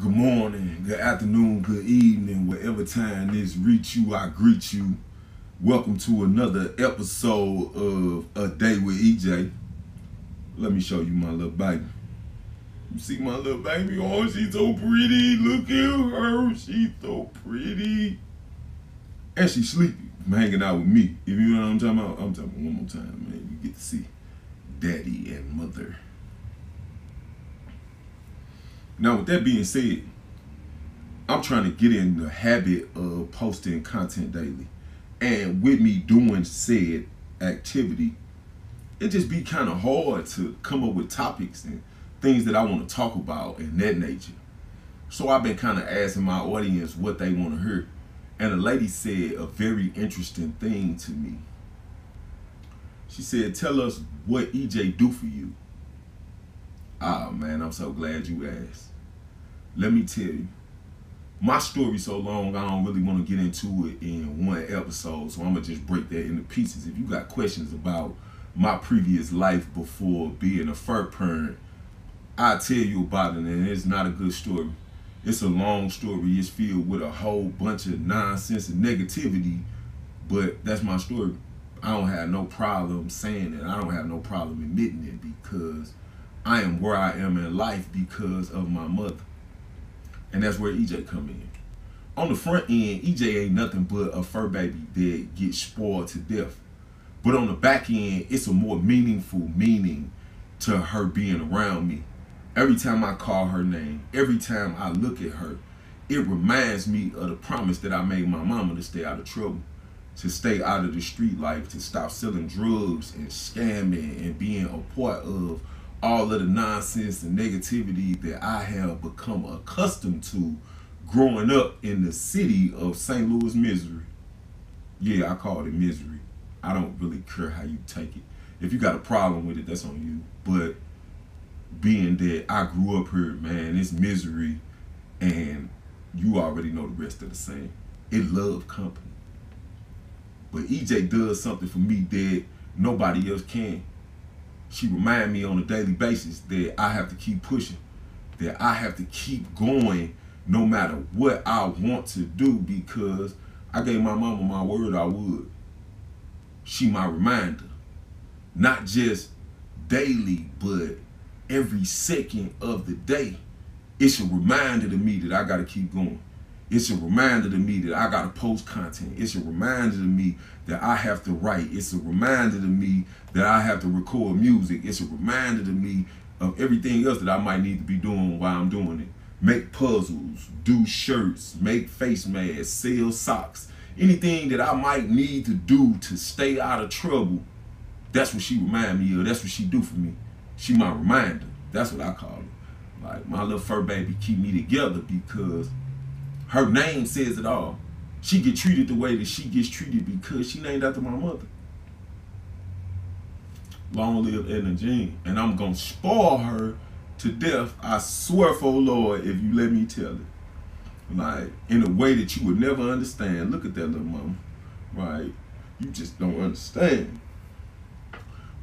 Good morning, good afternoon, good evening, whatever time this reach you, I greet you. Welcome to another episode of A Day with EJ. Let me show you my little baby. You see my little baby? Oh, she's so pretty. Look at her. She's so pretty. And she's sleepy, hanging out with me. If you know what I'm talking about, I'm talking one more time, man. You get to see daddy and mother. Now, with that being said, I'm trying to get in the habit of posting content daily. And with me doing said activity, it just be kind of hard to come up with topics and things that I want to talk about and that nature. So I've been kind of asking my audience what they want to hear. And a lady said a very interesting thing to me. She said, Tell us what EJ do for you. Ah, man, I'm so glad you asked let me tell you, my story so long, I don't really want to get into it in one episode. So I'm gonna just break that into pieces. If you got questions about my previous life before being a fur parent, I'll tell you about it, and it's not a good story. It's a long story. It's filled with a whole bunch of nonsense and negativity, but that's my story. I don't have no problem saying it. I don't have no problem admitting it because I am where I am in life because of my mother. And that's where EJ come in. On the front end, EJ ain't nothing but a fur baby that gets spoiled to death. But on the back end, it's a more meaningful meaning to her being around me. Every time I call her name, every time I look at her, it reminds me of the promise that I made my mama to stay out of trouble, to stay out of the street life, to stop selling drugs and scamming and being a part of all of the nonsense and negativity that I have become accustomed to growing up in the city of St. Louis, Missouri. Yeah, I call it misery. I don't really care how you take it. If you got a problem with it, that's on you. But being that I grew up here, man, it's misery, and you already know the rest of the same. It love company. But EJ does something for me that nobody else can she remind me on a daily basis that I have to keep pushing, that I have to keep going no matter what I want to do because I gave my mama my word I would. She my reminder. Not just daily, but every second of the day. It's a reminder to me that I gotta keep going. It's a reminder to me that I got to post content. It's a reminder to me that I have to write. It's a reminder to me that I have to record music. It's a reminder to me of everything else that I might need to be doing while I'm doing it. Make puzzles, do shirts, make face masks, sell socks. Anything that I might need to do to stay out of trouble, that's what she remind me of. That's what she do for me. She my reminder. That's what I call it. Like my little fur baby keep me together because her name says it all. She get treated the way that she gets treated because she named after my mother. Long live Edna Jean. And I'm going to spoil her to death. I swear for Lord if you let me tell it. Like, in a way that you would never understand. Look at that little mama. Right? You just don't understand.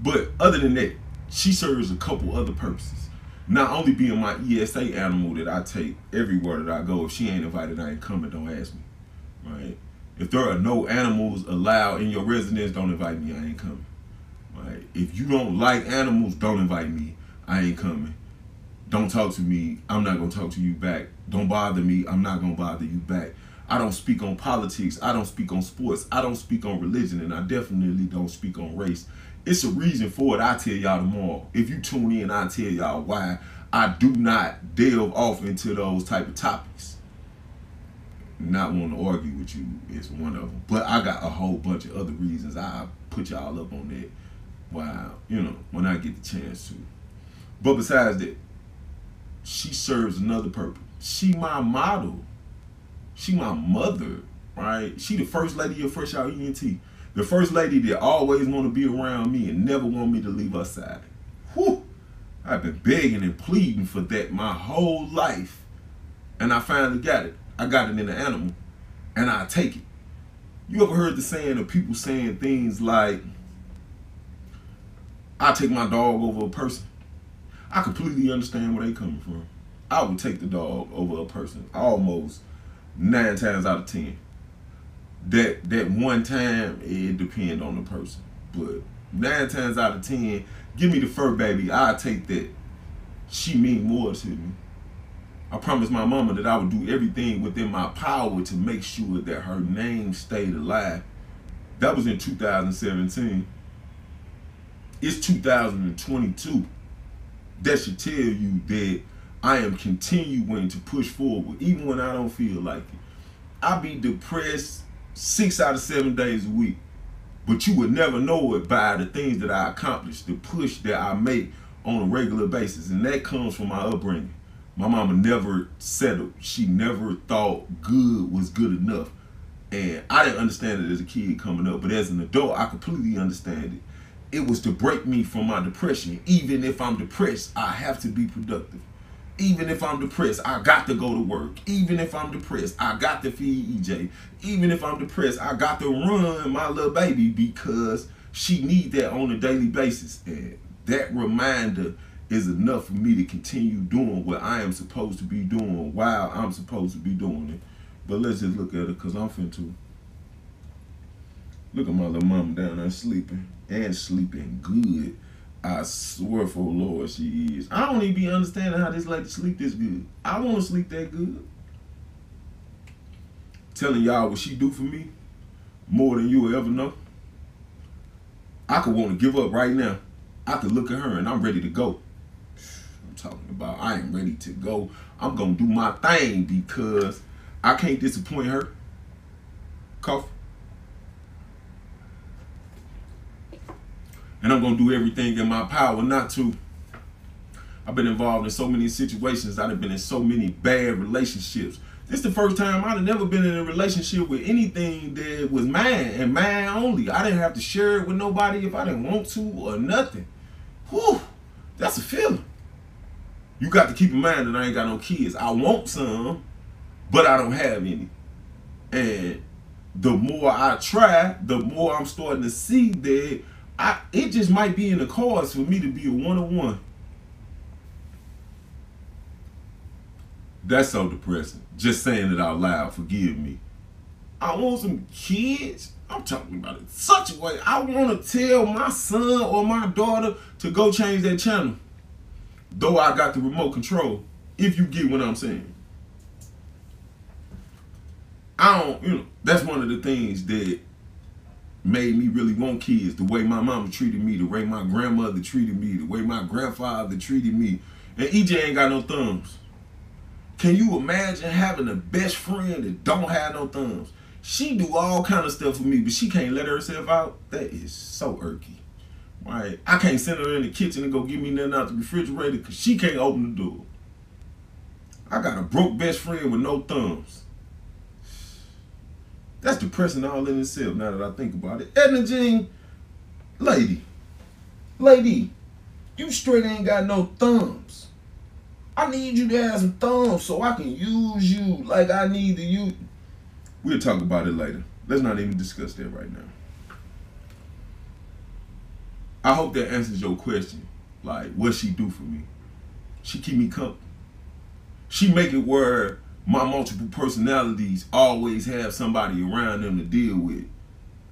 But other than that, she serves a couple other purposes not only being my ESA animal that I take everywhere that I go. If she ain't invited, I ain't coming. Don't ask me. Right? If there are no animals allowed in your residence, don't invite me. I ain't coming. Right? If you don't like animals, don't invite me. I ain't coming. Don't talk to me. I'm not gonna talk to you back. Don't bother me. I'm not gonna bother you back. I don't speak on politics. I don't speak on sports. I don't speak on religion, and I definitely don't speak on race. It's a reason for it. I tell y'all tomorrow. If you tune in, I tell y'all why I do not delve off into those type of topics. Not want to argue with you is one of them, but I got a whole bunch of other reasons. I put y'all up on that. Wow, you know when I get the chance to. But besides that, she serves another purpose. She my model. She my mother, right? She the first lady of Fresh Out ENT. The first lady that always want to be around me and never want me to leave her side. Whew. I've been begging and pleading for that my whole life. And I finally got it. I got it in the animal. And I take it. You ever heard the saying of people saying things like, I take my dog over a person? I completely understand where they coming from. I would take the dog over a person almost nine times out of ten. That that one time it depend on the person, but nine times out of ten, give me the fur baby. I take that. She mean more to me. I promised my mama that I would do everything within my power to make sure that her name stayed alive. That was in 2017. It's 2022. That should tell you that I am continuing to push forward, even when I don't feel like it. I be depressed six out of seven days a week, but you would never know it by the things that I accomplish, the push that I make on a regular basis, and that comes from my upbringing. My mama never settled. She never thought good was good enough. And I didn't understand it as a kid coming up, but as an adult, I completely understand it. It was to break me from my depression. Even if I'm depressed, I have to be productive. Even if I'm depressed, I got to go to work. Even if I'm depressed, I got to feed EJ. Even if I'm depressed, I got to run my little baby because she need that on a daily basis. And that reminder is enough for me to continue doing what I am supposed to be doing while I'm supposed to be doing it. But let's just look at it because I'm finna look at my little mama down there sleeping and sleeping good. I swear for Lord she is. I don't even be understanding how this lady sleep this good. I want to sleep that good. Telling y'all what she do for me more than you will ever know. I could want to give up right now. I could look at her and I'm ready to go I'm talking about. I am ready to go. I'm gonna do my thing because I can't disappoint her. Cough. And I'm gonna do everything in my power not to. I've been involved in so many situations. I've been in so many bad relationships. This is the first time I've never been in a relationship with anything that was mine and mine only. I didn't have to share it with nobody if I didn't want to or nothing. Whew, that's a feeling you got to keep in mind that I ain't got no kids. I want some, but I don't have any. And the more I try, the more I'm starting to see that I it just might be in the cards for me to be a one on one. That's so depressing. Just saying it out loud, forgive me. I want some kids. I'm talking about it such a way. I want to tell my son or my daughter to go change that channel though I got the remote control, if you get what I'm saying. I don't, you know, that's one of the things that made me really want kids. The way my mama treated me, the way my grandmother treated me, the way my grandfather treated me. And EJ ain't got no thumbs. Can you imagine having a best friend that don't have no thumbs? She do all kind of stuff for me, but she can't let herself out. That is so irky. Right? I can't send her in the kitchen and go get me nothing out the refrigerator because she can't open the door. I got a broke best friend with no thumbs. That's depressing all in itself now that I think about it. Edna Jean, lady, lady, you straight ain't got no thumbs. I need you to have some thumbs so I can use you like I need to use. We'll talk about it later. Let's not even discuss that right now. I hope that answers your question. Like, what she do for me? She keep me company. She make it where my multiple personalities always have somebody around them to deal with.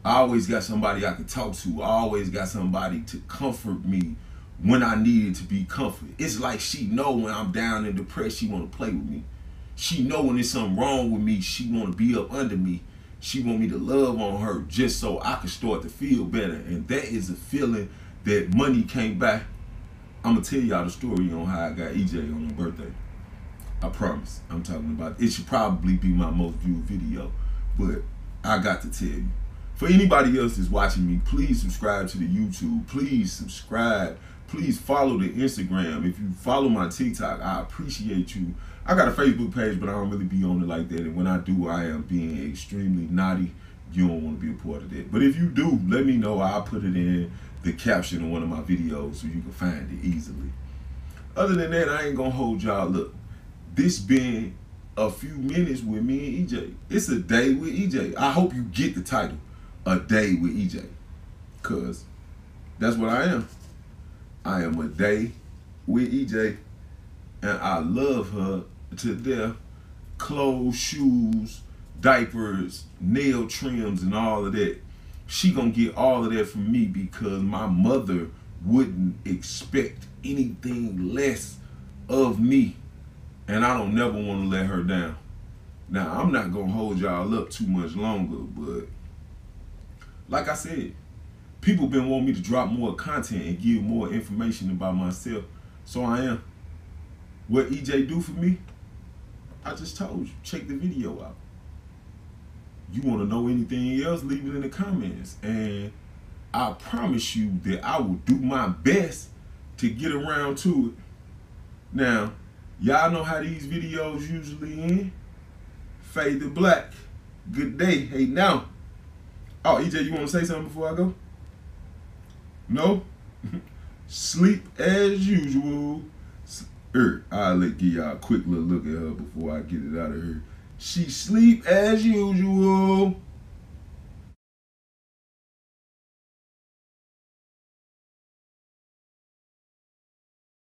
I always got somebody I could talk to. I always got somebody to comfort me when I needed to be comforted. It's like she know when I'm down and depressed, she want to play with me. She know when there's something wrong with me, she want to be up under me. She want me to love on her just so I can start to feel better. And that is a feeling that money came back. I'm gonna tell y'all the story on how I got EJ on my birthday. I promise. I'm talking about it should probably be my most viewed video, but I got to tell you. For anybody else that's watching me, please subscribe to the YouTube. Please subscribe. Please follow the Instagram. If you follow my TikTok, I appreciate you. I got a Facebook page, but I don't really be on it like that. And when I do, I am being extremely naughty. You don't want to be a part of that. But if you do, let me know. I'll put it in the caption of one of my videos so you can find it easily. Other than that, I ain't gonna hold y'all. Look, this been a few minutes with me and EJ. It's a day with EJ. I hope you get the title, a day with EJ, cause that's what I am. I am a day with EJ, and I love her to death. Clothes, shoes, diapers, nail trims, and all of that. She gonna get all of that from me because my mother wouldn't expect anything less of me. And I don't never want to let her down. Now, I'm not going to hold y'all up too much longer, but like I said, people been wanting me to drop more content and give more information about myself. So I am. What EJ do for me? I just told you. Check the video out. You want to know anything else? Leave it in the comments. And I promise you that I will do my best to get around to it. Now, y'all know how these videos usually end. Fade to black. Good day. Hey, now. Oh, EJ, you want to say something before I go? No? Sleep as usual. Er, I'll let give y'all a quick little look at her before I get it out of here. She sleep as usual.